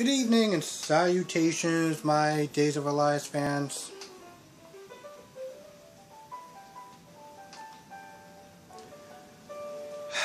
Good evening and salutations, my Days of Lives fans.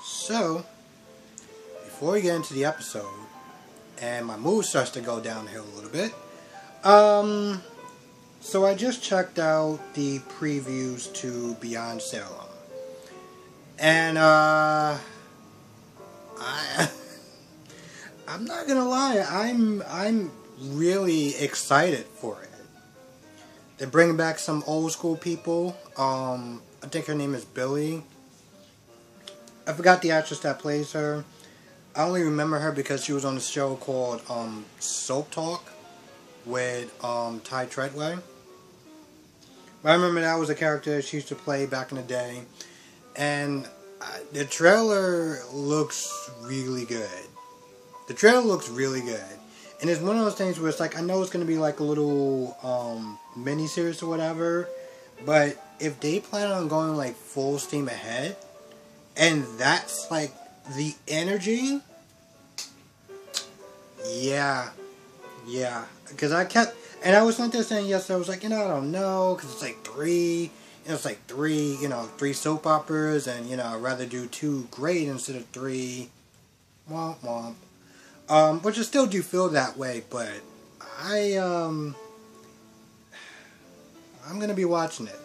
So, before we get into the episode, and my mood starts to go downhill a little bit, um, so I just checked out the previews to Beyond Salem. And, uh, I, I'm not gonna lie, I'm, I'm really excited for it. They're bringing back some old school people. Um, I think her name is Billie. I forgot the actress that plays her. I only remember her because she was on a show called um, Soap Talk with um, Ty Treadway. But I remember that was a character she used to play back in the day. And the trailer looks really good. The trailer looks really good. And it's one of those things where it's like, I know it's going to be like a little um, mini series or whatever. But if they plan on going like full steam ahead, and that's like the energy, yeah, yeah. Because I kept, and I was not just saying yes. I was like, you know, I don't know, because it's like three. You it's like three, you know, three soap operas, and you know, I'd rather do two great instead of three. Womp womp. Um, which I still do feel that way, but I um, I'm gonna be watching it.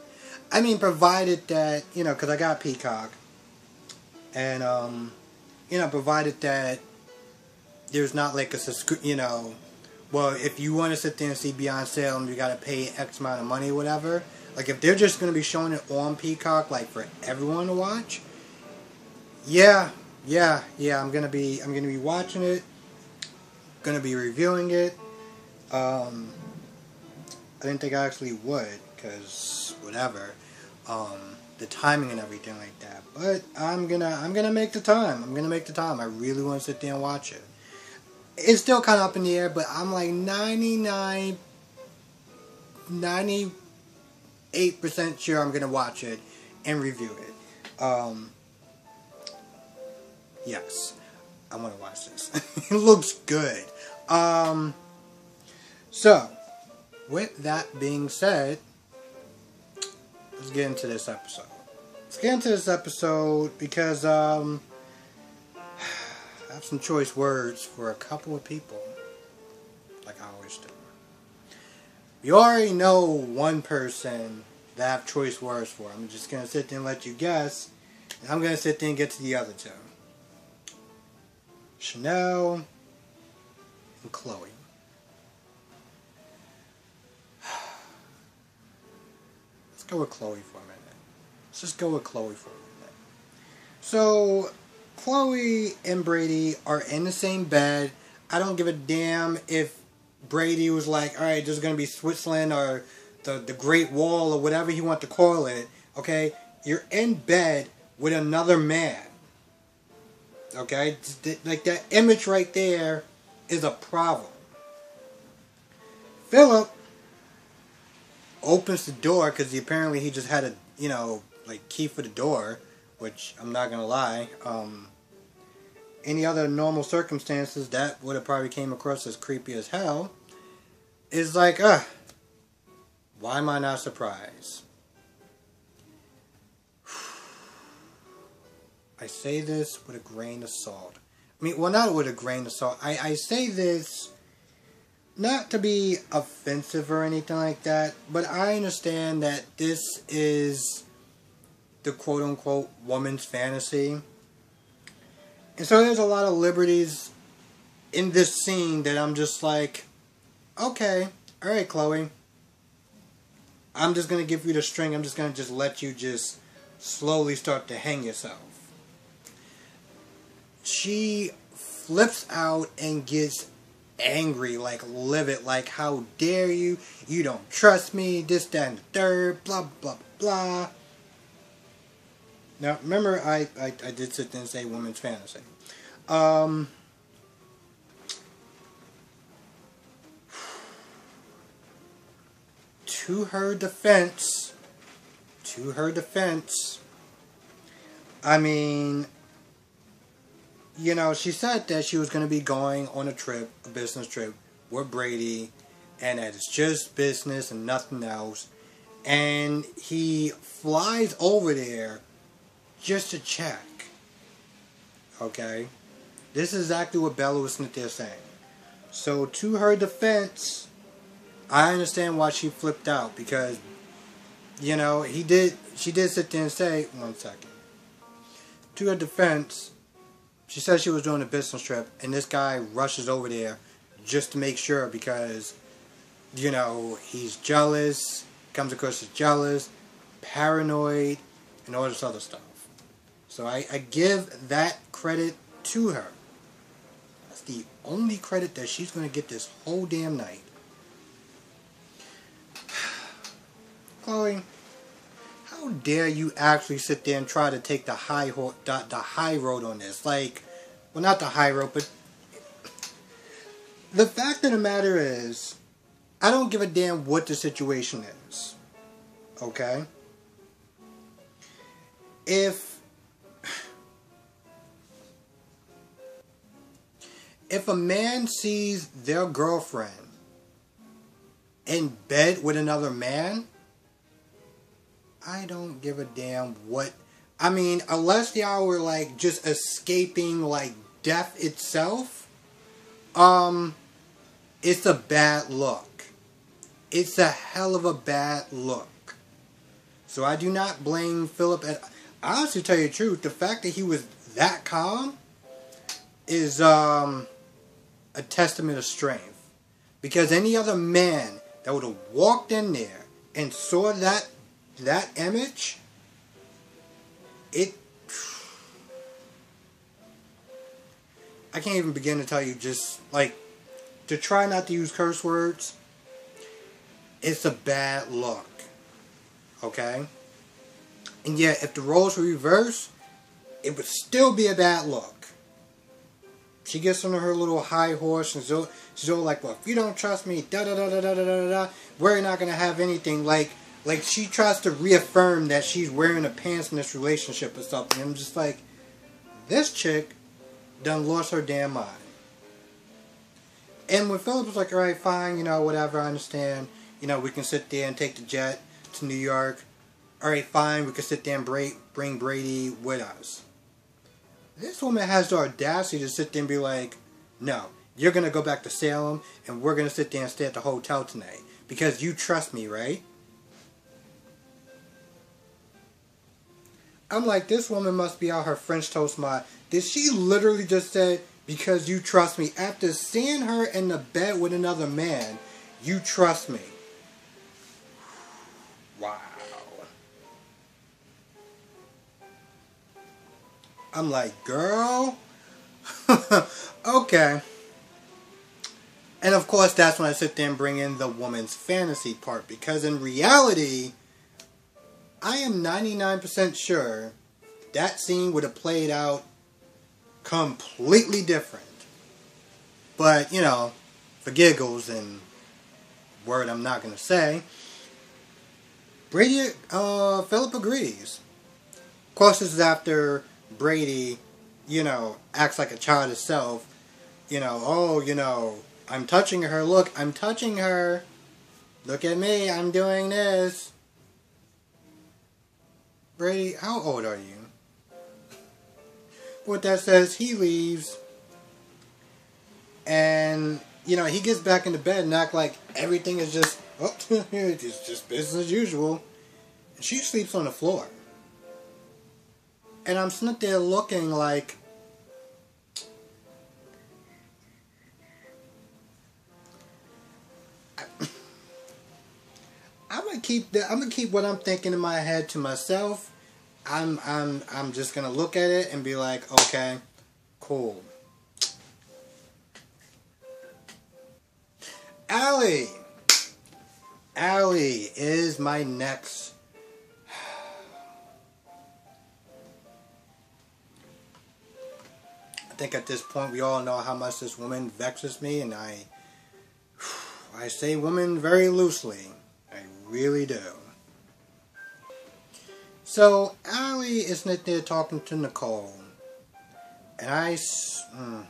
I mean, provided that you know, because I got Peacock, and um, you know, provided that there's not like a subscri- you know, well, if you want to sit there and see Beyond Salem, you got to pay X amount of money, whatever. Like if they're just gonna be showing it on Peacock, like for everyone to watch, yeah, yeah, yeah, I'm gonna be, I'm gonna be watching it, gonna be reviewing it. Um, I didn't think I actually would, cause whatever, um, the timing and everything like that. But I'm gonna, I'm gonna make the time. I'm gonna make the time. I really want to sit there and watch it. It's still kind of up in the air, but I'm like 99, 98% sure I'm gonna watch it and review it. Um, yes, I want to watch this. it looks good. Um, so, with that being said, let's get into this episode. Let's get into this episode because um, I have some choice words for a couple of people, You already know one person that I have choice words for. I'm just going to sit there and let you guess. And I'm going to sit there and get to the other two. Chanel and Chloe. Let's go with Chloe for a minute. Let's just go with Chloe for a minute. So, Chloe and Brady are in the same bed. I don't give a damn if Brady was like, alright, this is going to be Switzerland or the, the Great Wall or whatever he want to call it. Okay? You're in bed with another man. Okay? Like that image right there is a problem. Philip opens the door because apparently he just had a you know like key for the door, which I'm not gonna lie. Um, any other normal circumstances that would have probably came across as creepy as hell. Is like, uh, why am I not surprised? I say this with a grain of salt. I mean, well, not with a grain of salt. I, I say this not to be offensive or anything like that, but I understand that this is the quote unquote woman's fantasy. And so there's a lot of liberties in this scene that I'm just like, okay, alright, Chloe. I'm just going to give you the string. I'm just going to just let you just slowly start to hang yourself. She flips out and gets angry, like livid, like how dare you? You don't trust me, this, that, and the third, blah, blah, blah. Now, remember, I, I, I did sit there and say women's fantasy. Um, to her defense, to her defense, I mean, you know, she said that she was going to be going on a trip, a business trip with Brady, and that it's just business and nothing else. And he flies over there just to check. Okay? This is exactly what Bella was sitting there saying. So, to her defense, I understand why she flipped out because, you know, he did, she did sit there and say, one second. To her defense, she said she was doing a business trip, and this guy rushes over there just to make sure because, you know, he's jealous, comes across as jealous, paranoid, and all this other stuff. So I, I give that credit to her. That's the only credit that she's going to get this whole damn night. Chloe, how dare you actually sit there and try to take the high the, the high road on this? Like, well, not the high road, but the fact of the matter is, I don't give a damn what the situation is. Okay? If if a man sees their girlfriend in bed with another man, I don't give a damn what. I mean, unless y'all were like just escaping like death itself, um, it's a bad look. It's a hell of a bad look. So I do not blame Philip. At, honestly, tell you the truth, the fact that he was that calm is um, a testament of strength. Because any other man that would have walked in there and saw that that image, it I can't even begin to tell you just like to try not to use curse words. It's a bad look. Okay? And yet if the roles were reversed, it would still be a bad look. She gets on her little high horse and she's all like, Well, if you don't trust me, da da da da da da da da we're not gonna have anything like like she tries to reaffirm that she's wearing the pants in this relationship or something. I'm just like, this chick done lost her damn mind. And when Philip was like, alright, fine, you know, whatever, I understand. You know, we can sit there and take the jet to New York. Alright, fine, we can sit there and bring Brady with us. This woman has the audacity to sit there and be like, no, you're going to go back to Salem and we're going to sit there and stay at the hotel tonight. Because you trust me, right? I'm like, this woman must be out her French toast mind. Did she literally just say, because you trust me? After seeing her in the bed with another man, you trust me. I'm like, girl? okay. And of course, that's when I sit there and bring in the woman's fantasy part. Because in reality, I am 99% sure that scene would have played out completely different. But, you know, for giggles and word I'm not going to say, Brady, uh, Philip agrees. Of course, this is after Brady, you know, acts like a child himself. You know, oh, you know, I'm touching her. Look, I'm touching her. Look at me, I'm doing this. Brady, how old are you? What that says, he leaves. And, you know, he gets back into bed and act like everything is just, oh, it's just business as usual. And she sleeps on the floor. And I'm sitting there looking like, I'm gonna keep I'm gonna keep what I'm thinking in my head to myself. I'm I'm I'm just gonna look at it and be like, okay, cool. Allie, Allie is my next. Think at this point we all know how much this woman vexes me, and I I say woman very loosely I really do. So Allie is not there talking to Nicole. And I, mm,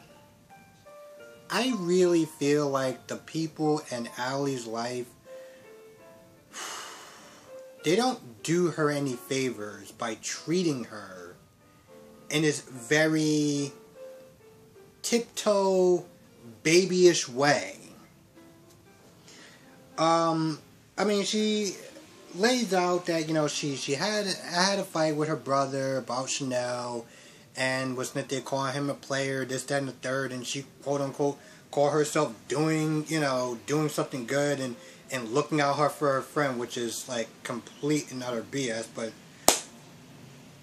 I really feel like the people in Allie's life, they don't do her any favors by treating her in this very tiptoe, babyish way. Um, I mean, she lays out that you know she she had had a fight with her brother about Chanel, and was not they calling him a player, this, that, and the third, and she quote unquote call herself doing you know doing something good and and looking out her for her friend, which is like complete and utter BS. But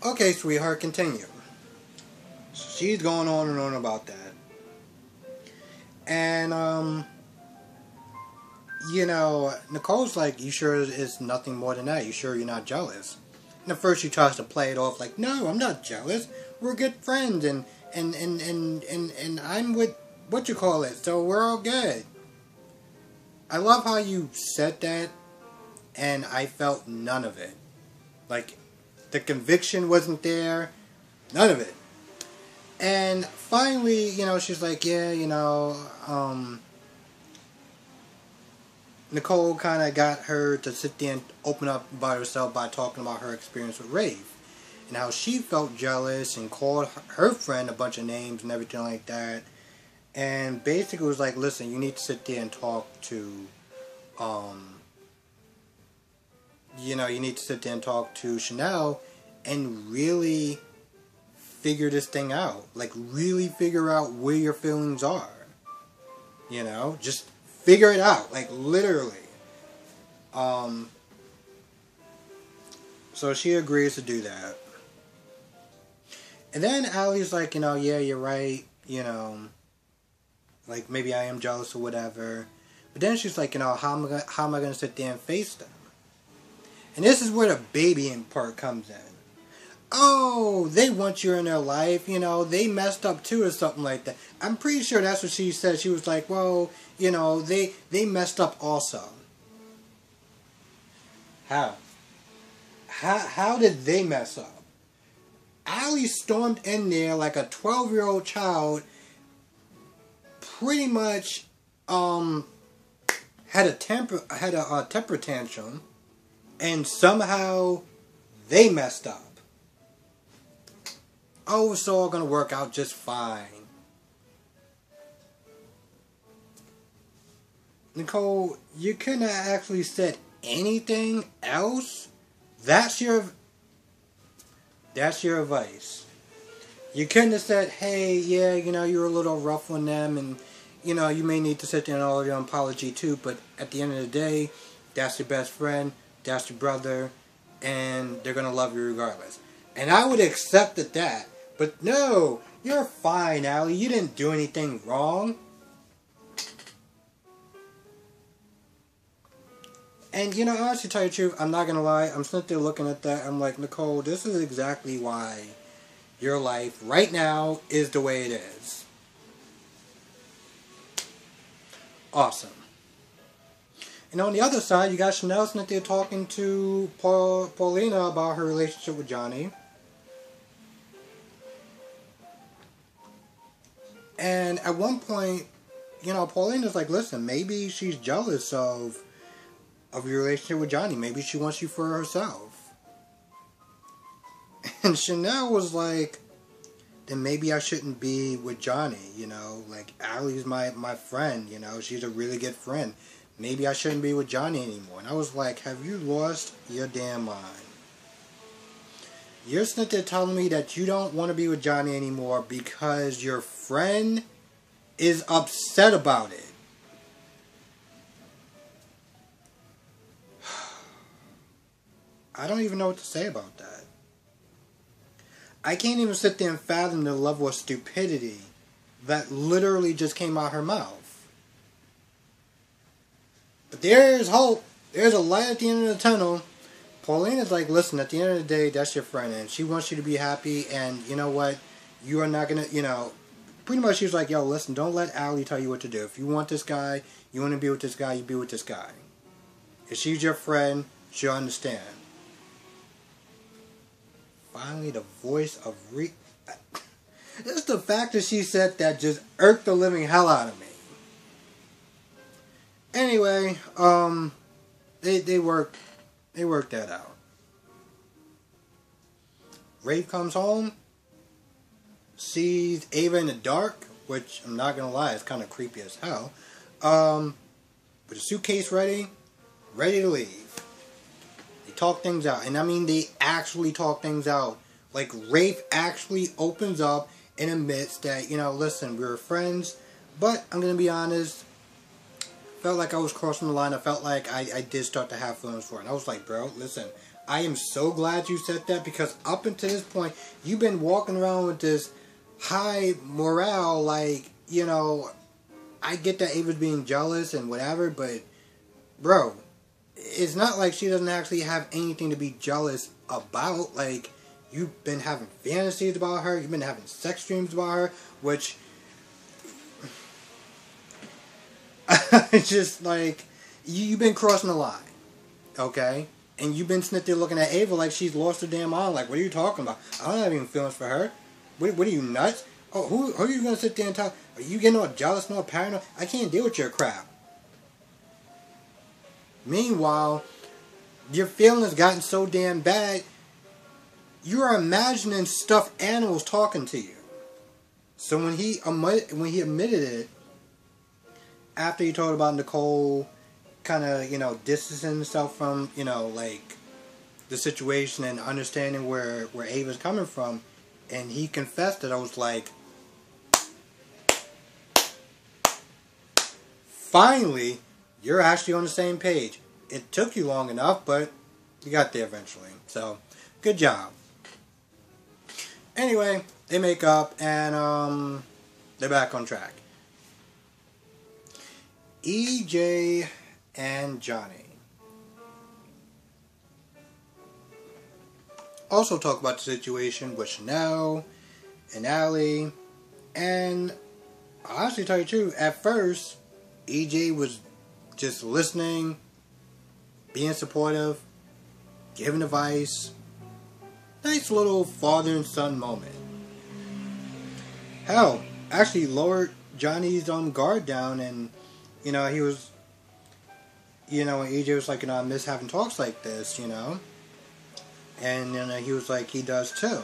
okay, sweetheart, continue. She's going on and on about that, and um you know, Nicole's like, you sure it's nothing more than that? You sure you're not jealous? And at first she tries to play it off like, no, I'm not jealous. We're good friends and, and, and, and, and, and I'm with, what you call it, so we're all good. I love how you said that and I felt none of it. Like, the conviction wasn't there. None of it. And finally, you know, she's like, yeah, you know, um, Nicole kind of got her to sit there and open up by herself by talking about her experience with Rafe and how she felt jealous and called her friend a bunch of names and everything like that. And basically was like, listen, you need to sit there and talk to, um, you know, you need to sit there and talk to Chanel and really figure this thing out. Like, really figure out where your feelings are. You know, just Figure it out, like literally. Um, so she agrees to do that. And then Allie's like, you know, yeah, you're right, you know, like maybe I am jealous or whatever. But then she's like, you know, how am I how am I going to sit there and face them? And this is where the babying part comes in oh, they want you in their life, you know, they messed up too or something like that. I'm pretty sure that's what she said. She was like, well, you know, they they messed up also. How? How how did they mess up? Allie stormed in there like a 12 year old child, pretty much um had a temper had a, a temper tantrum, and somehow they messed up oh, it's all going to work out just fine. Nicole, you couldn't have actually said anything else? That's your that's your advice. You couldn't have said, hey, yeah, you know, you're a little rough on them and you know, you may need to sit down and all your apology too, but at the end of the day, that's your best friend, that's your brother, and they're gonna love you regardless. And I would accept that that but no, you're fine, Allie. You didn't do anything wrong. And you know, honestly, tell you the truth, I'm not gonna lie. I'm sitting there looking at that. I'm like, Nicole, this is exactly why your life right now is the way it is. Awesome. And on the other side, you got Chanel sitting there talking to Paul, Paulina about her relationship with Johnny. And at one point, you know, Pauline is like, listen, maybe she's jealous of of your relationship with Johnny. Maybe she wants you for herself. And Chanel was like, then maybe I shouldn't be with Johnny, you know, like Allie's my, my friend, you know, she's a really good friend. Maybe I shouldn't be with Johnny anymore. And I was like, have you lost your damn mind? You're sitting there telling me that you don't want to be with Johnny anymore because your friend is upset about it. I don't even know what to say about that. I can't even sit there and fathom the level of stupidity that literally just came out her mouth. But there's hope. There's a light at the end of the tunnel. Pauline is like, listen, at the end of the day, that's your friend, and she wants you to be happy, and you know what? You are not gonna, you know, pretty much she's like, yo, listen, don't let Allie tell you what to do. If you want this guy, you want to be with this guy, you be with this guy. If she's your friend, she'll understand. Finally, the voice of re. It's the fact that she said that just irked the living hell out of me. Anyway, um, they they work they work that out. Rafe comes home, sees Ava in the dark, which I'm not gonna lie, is kind of creepy as hell. Um, with a suitcase ready, ready to leave. They talk things out, and I mean they actually talk things out. Like Rafe actually opens up and admits that you know, listen, we were friends, but I'm gonna be honest. Felt like I was crossing the line. I felt like I, I did start to have feelings for it. And I was like, bro, listen, I am so glad you said that because up until this point, you've been walking around with this high morale, like, you know, I get that Ava's being jealous and whatever, but, bro, it's not like she doesn't actually have anything to be jealous about. Like, you've been having fantasies about her, you've been having sex dreams about her, which. just like, you, you've been crossing the line, okay? and you've been sitting there looking at Ava like she's lost her damn mind. Like, what are you talking about? I don't have any feelings for her. What, what are you nuts? Oh, who, who are you gonna sit there and talk? Are you getting all jealous, no paranoid? I can't deal with your crap. Meanwhile, your feelings gotten so damn bad. You are imagining stuffed animals talking to you. So when he when he admitted it, after you told about Nicole kind of you know distancing himself from you know like the situation and understanding where where Ava's coming from, and he confessed that I was like, finally, you're actually on the same page. It took you long enough, but you got there eventually. So, good job. Anyway, they make up and um, they're back on track. EJ and Johnny. Also talk about the situation with Chanel and Allie. And I honestly tell you the truth, at first, EJ was just listening, being supportive, giving advice. Nice little father and son moment. Hell, actually lowered Johnny's um, guard down and, you know, he was you know, EJ was like, you know, I miss having talks like this, you know. And you know, he was like, he does too.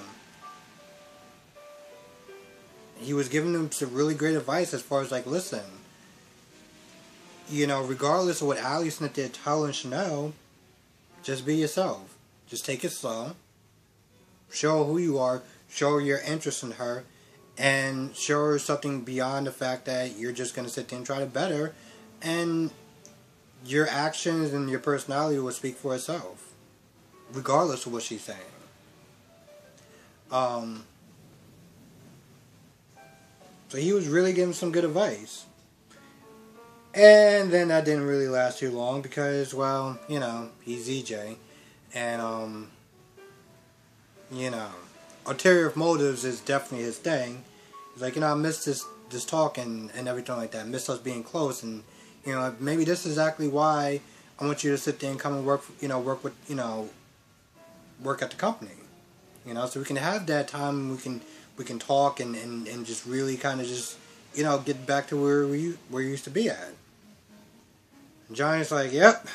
He was giving him some really great advice as far as like, listen, you know, regardless of what Allison did telling Chanel, just be yourself. Just take it slow. Show who you are. Show your interest in her. And show her something beyond the fact that you're just going to sit there and try to better. And your actions and your personality will speak for itself, regardless of what she's saying. Um, so he was really giving some good advice. And then that didn't really last too long because, well, you know, he's EJ. And, um, you know, ulterior motives is definitely his thing. He's like, you know, I missed this, this talk and, and everything like that. I missed us being close and you know, maybe this is exactly why I want you to sit there and come and work, you know, work with, you know, work at the company. You know, so we can have that time we can we can talk and, and, and just really kind of just, you know, get back to where we where we used to be at. And Johnny's like, yep.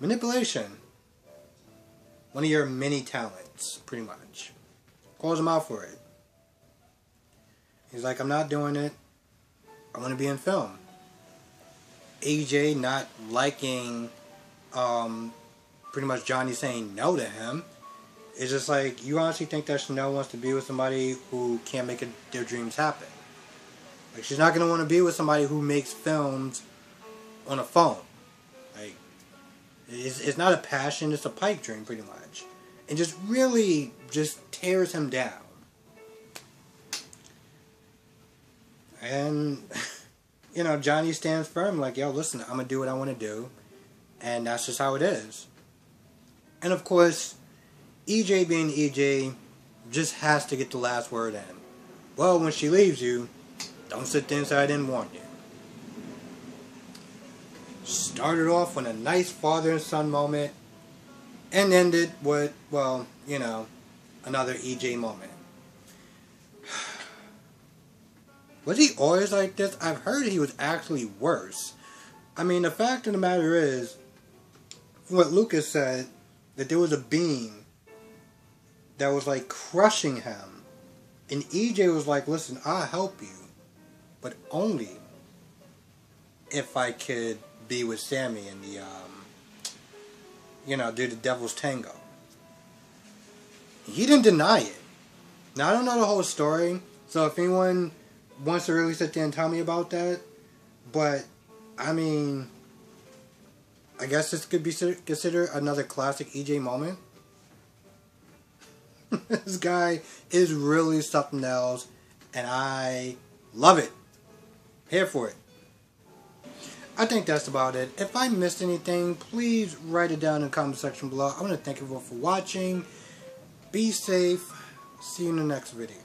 Manipulation. One of your many talents, pretty much. Calls him out for it. He's like, I'm not doing it. I want to be in film. EJ not liking um, pretty much Johnny saying no to him. It's just like, you honestly think that Chanel wants to be with somebody who can't make it, their dreams happen. Like, she's not going to want to be with somebody who makes films on a phone. Like, it's, it's not a passion, it's a pipe dream, pretty much. And just really just tears him down. And, you know, Johnny stands firm, like, yo, listen, I'm going to do what I want to do. And that's just how it is. And of course, EJ being EJ just has to get the last word in. Well, when she leaves you, don't sit there and say I didn't want you. Started off with a nice father and son moment and ended with, well, you know, another EJ moment. Was he always like this? I've heard he was actually worse. I mean, the fact of the matter is, what Lucas said, that there was a being that was like crushing him. And EJ was like, listen, I'll help you, but only if I could be with Sami in the, um, you know, do the Devil's Tango. He didn't deny it. Now, I don't know the whole story, so if anyone wants to really sit there and tell me about that, but, I mean, I guess this could be considered another classic EJ moment. this guy is really something else, and I love it. Here for it. I think that's about it. If I missed anything, please write it down in the comment section below. I want to thank everyone for watching. Be safe. See you in the next video.